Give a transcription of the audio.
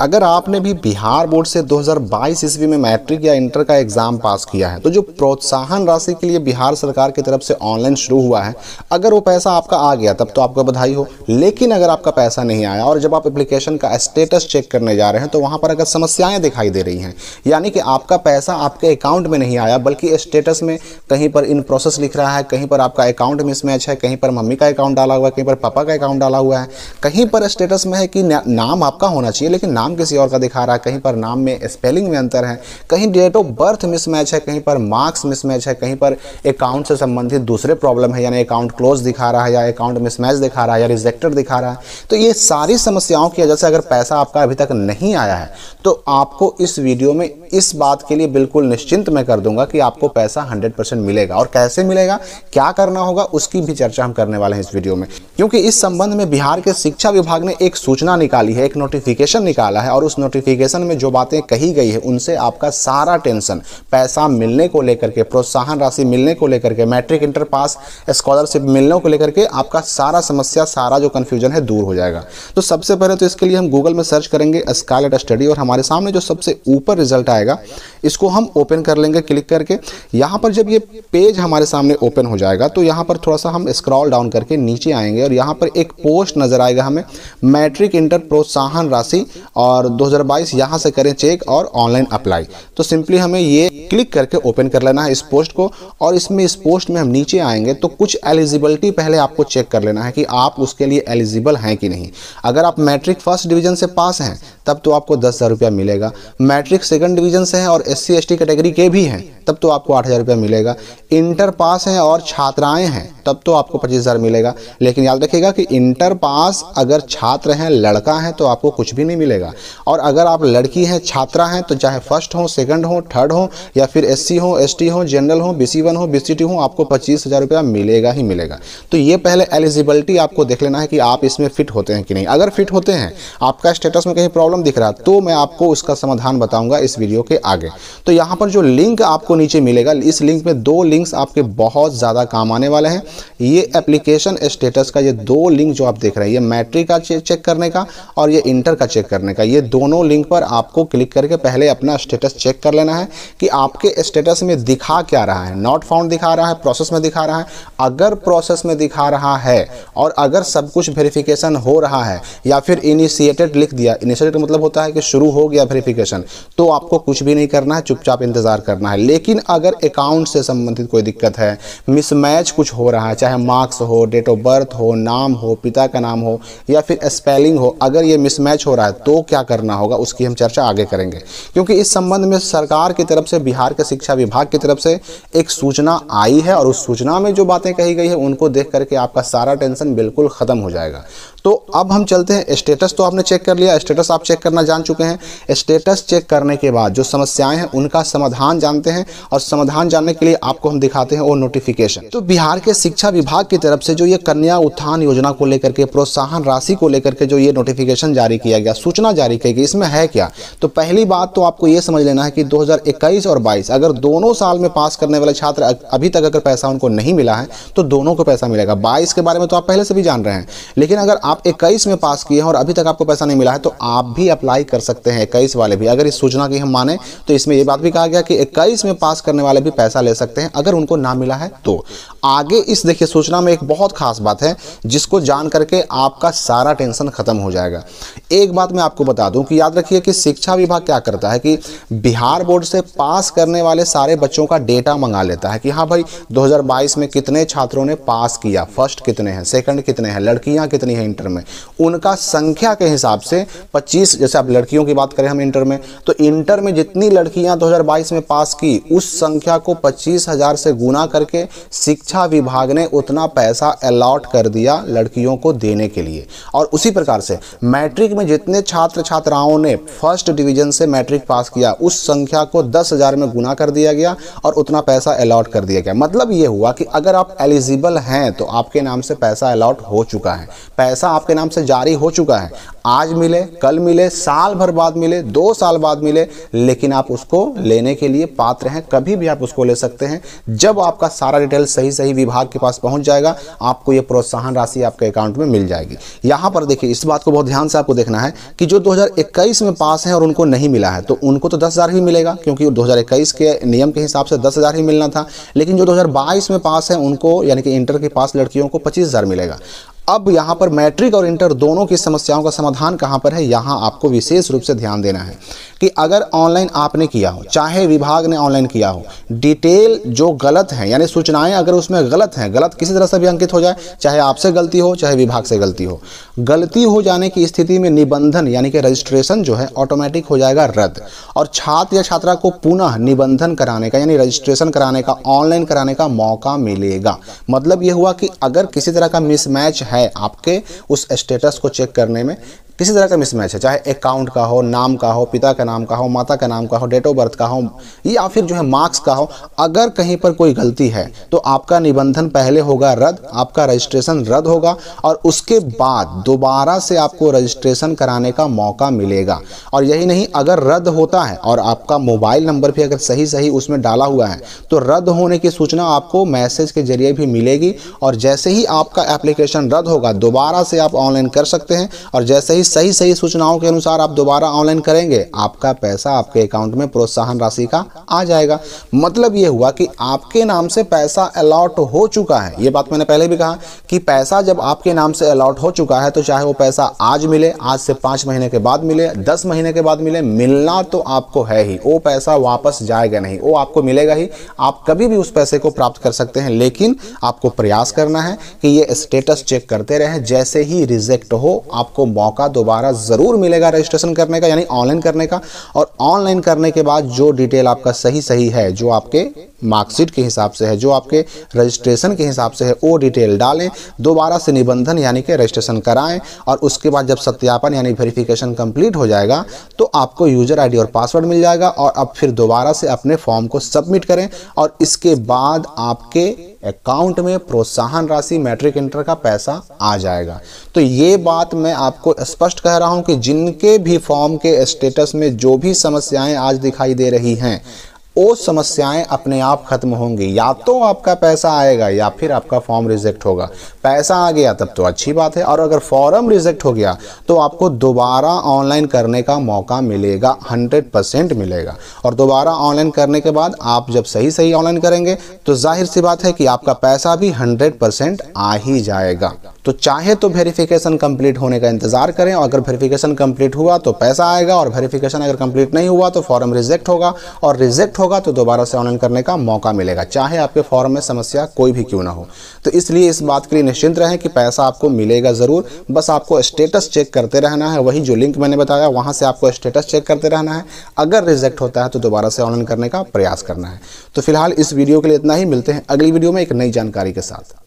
अगर आपने भी बिहार बोर्ड से 2022 ईस्वी में मैट्रिक या इंटर का एग्ज़ाम पास किया है तो जो प्रोत्साहन राशि के लिए बिहार सरकार की तरफ़ से ऑनलाइन शुरू हुआ है, अगर वो पैसा आपका आ गया, तब तो आपको बधाई हो। लेकिन अगर आपका पैसा नहीं आया और जब आप एप्लीकेशन का स्टेटस चेक करने जा रहे हैं तो वहाँ पर अगर समस्याएँ दिखाई दे रही हैं, यानी कि आपका पैसा आपके अकाउंट में नहीं आया, बल्कि स्टेटस में कहीं पर इन प्रोसेस लिख रहा है, कहीं पर आपका अकाउंट मिसमैच है, कहीं पर मम्मी का अकाउंट डाला हुआ है, कहीं पर पापा का अकाउंट डाला हुआ है, कहीं पर स्टेटस में है कि नाम आपका होना चाहिए, लेकिन नाम नाम किसी और का दिखा रहा है, कहीं पर नाम में स्पेलिंग में अंतर है, कहीं डेट ऑफ़ बर्थ मिसमैच है, कहीं पर मार्क्स मिसमैच है, कहीं पर अकाउंट से संबंधित दूसरे प्रॉब्लम है, यानी अकाउंट क्लोज दिखा रहा है या अकाउंट मिसमैच दिखा रहा है या रिजेक्टेड दिखा रहा है। तो ये सारी समस्याओं की वजह से अगर पैसा आपका अभी तक नहीं आया है तो आपको इस वीडियो में इस बात के लिए बिल्कुल निश्चिंत मैं कर दूँगा कि आपको पैसा 100% मिलेगा। और कैसे मिलेगा, क्या करना होगा, उसकी भी चर्चा हम करने वाले हैं इस वीडियो में। क्योंकि इस संबंध में बिहार के शिक्षा विभाग ने एक सूचना निकाली है, एक नोटिफिकेशन निकाला है और उस नोटिफिकेशन में जो बातें कही गई है, उनसे आपका सारा टेंशन, पैसा मिलने को लेकर के, प्रोत्साहन राशि मिलने को लेकर के मैट्रिक इंटर पास स्कॉलरशिप मिलने को लेकर के आपका सारा समस्या, सारा जो कन्फ्यूज़न है दूर हो जाएगा। तो सबसे पहले तो इसके लिए हम गूगल में सर्च करेंगे स्कालेट स्टडी और हमारे सामने जो सबसे ऊपर रिज़ल्ट आएगा इसको हम ओपन कर लेंगे क्लिक करके। यहाँ पर जब ये पेज हमारे सामने ओपन हो जाएगा तो यहाँ पर थोड़ा सा हम स्क्रॉल डाउन करके नीचे आएँगे और यहाँ पर एक पोस्ट नज़र आएगा हमें मैट्रिक इंटर प्रोत्साहन राशि और 2022 यहाँ से करें चेक और ऑनलाइन अप्लाई तो सिंपली हमें ये क्लिक करके ओपन कर लेना है इस पोस्ट को और इसमें इस पोस्ट में हम नीचे आएँगे तो कुछ एलिजिबिलिटी पहले आपको चेक कर लेना है कि आप उसके लिए एलिजिबल हैं कि नहीं। अगर आप मैट्रिक फ़र्स्ट डिवीज़न से पास हैं, तब तो आपको दस हज़ार रुपया मिलेगा। मैट्रिक सेकंड डिवीज़न से हैं और एस सी कैटेगरी के भी हैं, तब तो आपको आठ हज़ार रुपया मिलेगा। इंटर पास हैं और छात्राएँ हैं, तब तो आपको पच्चीस हज़ार मिलेगा। लेकिन याद रखिएगा कि इंटर पास अगर छात्र हैं, लड़का है तो आपको कुछ भी नहीं मिलेगा। और अगर आप लड़की हैं, छात्रा हैं तो चाहे फ़र्स्ट हो, सेकंड हो, थर्ड हो, या फिर एससी हो एसटी हो, जनरल हो, बीसी वन हो बीसीटी हो, आपको पच्चीस हज़ार रुपया मिलेगा ही मिलेगा। तो ये पहले एलिजिबिलिटी आपको देख लेना है कि आप इसमें फिट होते हैं कि नहीं। अगर फिट होते हैं, आपका स्टेटस में कहीं प्रॉब्लम दिख रहा तो मैं आपको उसका समाधान बताऊँगा इस वीडियो के आगे। तो यहाँ पर जो लिंक आपको नीचे मिलेगा, इस लिंक में दो लिंक्स आपके बहुत ज़्यादा काम आने वाले हैं। ये एप्लीकेशन स्टेटस का ये दो लिंक जो आप देख रहे हैं, ये मैट्रिक का चेक करने का और ये इंटर का चेक करने का। ये दोनों लिंक पर आपको क्लिक करके पहले अपना स्टेटस चेक कर लेना है कि आपके स्टेटस में दिखा क्या रहा है। नॉट फाउंड दिखा रहा है प्रोसेस में दिखा रहा है। अगर प्रोसेस में दिखा रहा है और अगर सब कुछ वेरिफिकेशन हो रहा है या फिर इनिशिएटेड लिख दिया इनिशिएटेड मतलब होता है कि शुरू हो गया वेरिफिकेशन तो आपको कुछ भी नहीं करना है, चुपचाप इंतज़ार करना है। लेकिन अगर अकाउंट से संबंधित कोई दिक्कत है मिसमैच कुछ हो रहा है, चाहे मार्क्स हो डेट ऑफ़ बर्थ हो, नाम हो, पिता का नाम हो, या फिर स्पेलिंग हो, अगर ये मिसमैच हो रहा है तो क्या करना होगा? उसकी हम चर्चा आगे करेंगे। क्योंकि इस संबंध में सरकार की तरफ़ से, बिहार के शिक्षा विभाग की तरफ़ से एक सूचना आई है और उस सूचना में जो बातें कही गई है, उनको देख करके आपका सारा टेंशन बिल्कुल ख़त्म हो जाएगा। तो अब हम चलते हैं स्टेटस तो आपने चेक कर लिया स्टेटस आप चेक करना जान चुके हैं। स्टेटस चेक करने के बाद जो समस्याएँ हैं, उनका समाधान जानते हैं और समाधान जानने के लिए आपको हम दिखाते हैं वो नोटिफिकेशन तो बिहार के शिक्षा विभाग की तरफ़ से जो ये कन्या उत्थान योजना को लेकर के, प्रोत्साहन राशि को लेकर के जो ये नोटिफिकेशन जारी किया गया, सूचना जारी की गई, इसमें है क्या? तो पहली बात तो आपको ये समझ लेना है कि 2021 और 22 अगर दोनों साल में पास करने वाले छात्र अभी तक अगर पैसा उनको नहीं मिला है तो दोनों को पैसा मिलेगा। 22 के बारे में तो आप पहले से भी जान रहे हैं, लेकिन अगर आप 21 में पास किए हैं और अभी तक आपको पैसा नहीं मिला है तो आप भी अप्लाई कर सकते हैं इक्कीस वाले भी। अगर इस सूचना की हम माने तो इसमें यह बात भी कहा गया कि इक्कीस में पास करने वाले भी पैसा ले सकते हैं, अगर उनको ना मिला है तो। आगे इस देखिए सूचना में एक बहुत खास बात है, जिसको जान करके आपका सारा टेंशन खत्म हो जाएगा। एक बात मैं आपको बता दूँ कि याद रखिए कि शिक्षा विभाग क्या करता है कि बिहार बोर्ड से पास करने वाले सारे बच्चों का डेटा मंगा लेता है कि हाँ भाई 2022 में कितने छात्रों ने पास किया, फ़र्स्ट कितने हैं, सेकंड कितने हैं, लड़कियाँ कितनी हैं इंटर में। उनका संख्या के हिसाब से 25 जैसे आप लड़कियों की बात करें हम इंटर में तो इंटर में जितनी लड़कियाँ 2022 में पास की, उस संख्या को पच्चीस से गुना करके शिक्षा विभाग ने उतना पैसा अलॉट कर दिया लड़कियों को देने के लिए। और उसी प्रकार से मैट्रिक में जितने छात्र छात्राओं ने फ़र्स्ट डिवीज़न से मैट्रिक पास किया, उस संख्या को दस हज़ार में गुना कर दिया गया और उतना पैसा अलॉट कर दिया गया। मतलब ये हुआ कि अगर आप एलिजिबल हैं तो आपके नाम से पैसा अलॉट हो चुका है। पैसा आपके नाम से जारी हो चुका है। आज मिले, कल मिले, साल भर बाद मिले, दो साल बाद मिले, लेकिन आप उसको लेने के लिए पात्र हैं, कभी भी आप उसको ले सकते हैं। जब आपका सारा डिटेल सही सही विभाग के पास पहुँच जाएगा, आपको ये प्रोत्साहन राशि आपके अकाउंट में मिल जाएगी। यहाँ पर देखिए, इस बात को बहुत ध्यान से आपको देखना है कि जो 2021 में पास हैं और उनको नहीं मिला है तो उनको तो दस ही मिलेगा, क्योंकि 2021 के नियम के हिसाब से दस ही मिलना था, लेकिन जो 2022 में पास है, उनको, यानी कि इंटर के पास लड़कियों को पच्चीस मिलेगा। अब यहाँ पर मैट्रिक और इंटर दोनों की समस्याओं का समाधान कहाँ पर है? यहाँ आपको विशेष रूप से ध्यान देना है। कि अगर ऑनलाइन आपने किया हो, चाहे विभाग ने ऑनलाइन किया हो, डिटेल जो गलत है, यानी सूचनाएँ अगर उसमें गलत हैं, गलत किसी तरह से भी अंकित हो जाए, चाहे आपसे गलती हो, चाहे विभाग से गलती हो गलती हो जाने की स्थिति में निबंधन, यानी कि रजिस्ट्रेशन जो है ऑटोमेटिक हो जाएगा रद्द। और छात्र या छात्रा को पुनः निबंधन कराने का, यानी रजिस्ट्रेशन कराने का, ऑनलाइन कराने का मौका मिलेगा। मतलब ये हुआ कि अगर किसी तरह का मिसमैच है आपके, उस स्टेटस को चेक करने में किसी तरह का मिसमैच है, चाहे अकाउंट का हो, नाम का हो, पिता का नाम का हो, माता का नाम का हो डेट ऑफ़ बर्थ का हो, या फिर जो है मार्क्स का हो, अगर कहीं पर कोई गलती है तो आपका निबंधन पहले होगा रद्द, आपका रजिस्ट्रेशन रद्द होगा और उसके बाद दोबारा से आपको रजिस्ट्रेशन कराने का मौका मिलेगा। और यही नहीं, अगर रद्द होता है और आपका मोबाइल नंबर भी अगर सही सही उसमें डाला हुआ है तो रद्द होने की सूचना आपको मैसेज के ज़रिए भी मिलेगी। और जैसे ही आपका एप्लीकेशन रद्द होगा, दोबारा से आप ऑनलाइन कर सकते हैं। और जैसे ही सही सही सूचनाओं के अनुसार आप दोबारा ऑनलाइन करेंगे, आपका पैसा आपके अकाउंट में प्रोत्साहन राशि का आ जाएगा। मतलब ये हुआ कि आपके नाम से पैसा अलॉट हो चुका है। ये बात मैंने पहले भी कहा कि पैसा जब आपके नाम से अलॉट हो चुका है तो चाहे वो पैसा आज मिले, आज से पाँच महीने के बाद मिले, दस महीने के बाद मिले, मिलना तो आपको है ही। वो पैसा वापस जाएगा नहीं। वो आपको मिलेगा ही। आप कभी भी उस पैसे को प्राप्त कर सकते हैं, लेकिन आपको प्रयास करना है कि ये स्टेटस चेक करते रहें। जैसे ही रिजेक्ट हो, आपको मौका दो दोबारा ज़रूर मिलेगा रजिस्ट्रेशन करने का, यानी ऑनलाइन करने का। और ऑनलाइन करने के बाद जो डिटेल आपका सही सही है, जो आपके मार्कशीट के हिसाब से है, जो आपके रजिस्ट्रेशन के हिसाब से है, वो डिटेल डालें, दोबारा से निबंधन, यानी कि रजिस्ट्रेशन कराएँ, और उसके बाद जब सत्यापन, यानी वेरिफिकेशन कंप्लीट हो जाएगा तो आपको यूज़र आईडी और पासवर्ड मिल जाएगा, और अब फिर दोबारा से अपने फॉर्म को सबमिट करें, और इसके बाद आपके अकाउंट में प्रोत्साहन राशि मैट्रिक इंटर का पैसा आ जाएगा। तो ये बात मैं आपको स्पष्ट कह रहा हूँ कि जिनके भी फॉर्म के स्टेटस में जो भी समस्याएँ आज दिखाई दे रही हैं वो समस्याएँ अपने आप खत्म होंगी। या तो आपका पैसा आएगा या फिर आपका फॉर्म रिजेक्ट होगा। पैसा आ गया, तब तो अच्छी बात है। और अगर फॉर्म रिजेक्ट हो गया तो आपको दोबारा ऑनलाइन करने का मौका मिलेगा। हंड्रेड परसेंट मिलेगा। और दोबारा ऑनलाइन करने के बाद आप जब सही सही ऑनलाइन करेंगे तो ज़ाहिर सी बात है कि आपका पैसा भी हंड्रेड परसेंट आ ही जाएगा। तो चाहे तो वेरिफिकेशन कंप्लीट होने का इंतज़ार करें, और अगर वेरिफिकेशन कंप्लीट हुआ तो पैसा आएगा, और वेरिफिकेशन अगर कंप्लीट नहीं हुआ तो फॉर्म रिजेक्ट होगा, और रिजेक्ट होगा तो दोबारा से ऑनलाइन करने का मौका मिलेगा। चाहे आपके फॉर्म में समस्या कोई भी क्यों ना हो। तो इसलिए इस बात के लिए निश्चिंत रहें कि पैसा आपको मिलेगा ज़रूर, बस आपको स्टेटस चेक करते रहना है, वही जो लिंक मैंने बताया, वहाँ से आपको स्टेटस चेक करते रहना है। अगर रिजेक्ट होता है तो दोबारा से ऑनलाइन करने का प्रयास करना है। तो फ़िलहाल इस वीडियो के लिए इतना ही, मिलते हैं अगली वीडियो में एक नई जानकारी के साथ।